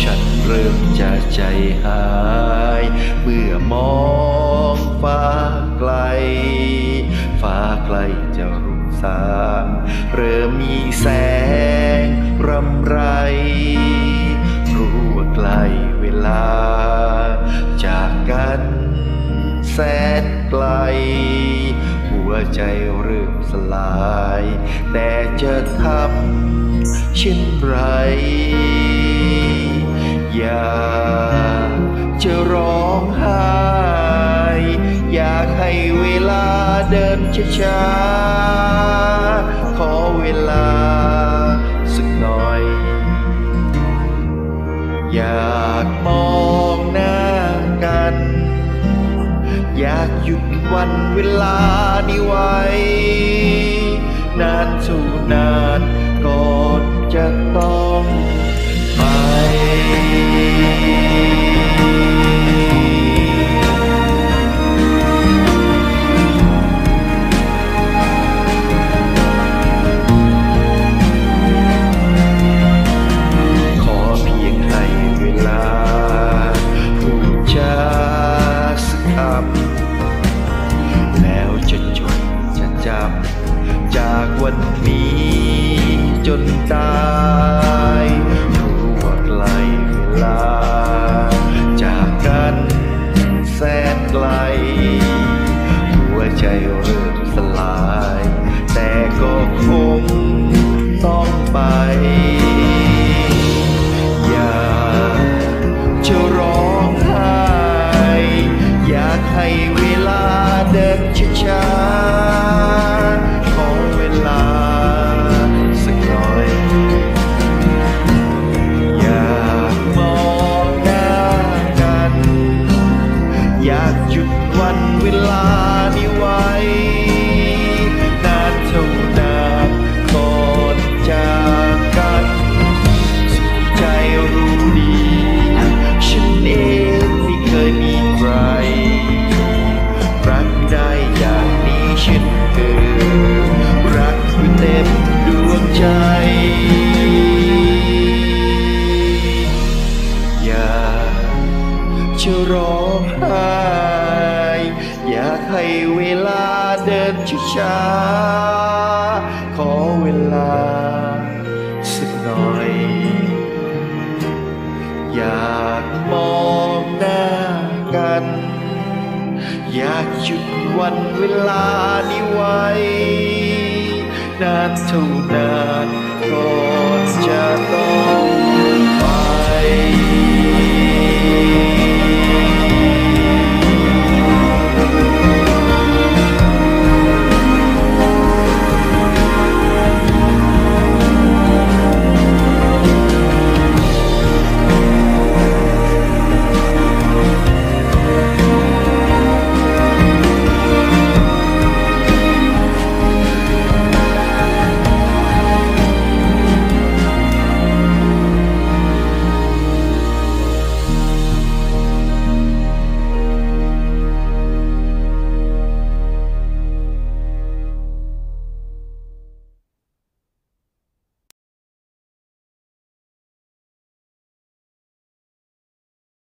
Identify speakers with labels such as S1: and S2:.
S1: ฉันเริ่มจะใจหาย เมื่อมองฟ้าไกล ฟ้าไกลจะรุ่งสางเริ่มมีแสงรำไรรู้ว่าใกลเวลา จากกันแสนไกล หัวใจเริ่มสลาย แต่จะทำเช่นไร อยากจะร้องไห้อยากให้เวลาเดินช้าๆขอเวลาสักหน่อย อยากมองหน้ากัน อยากหยุดวันเวลานี้ไว้ นานสู่นานก่อนจะต้อง จำจากวันนี้จนตายรู้ว่าไกลเวลา จากกันแสนไกล หัวใจเริ่มสลาย แต่ก็คงต้องไป อยากจะร้องไห้อยากให้เวลาเดินช้าๆ หยุดวันเวลานี้ไว้ เวลาเดินช้าๆขอเวลาสักหน่อย อยากมองหน้ากัน อยากหยุดวันเวลานี้ไว้ นานเท่านานก่อนจะต้อง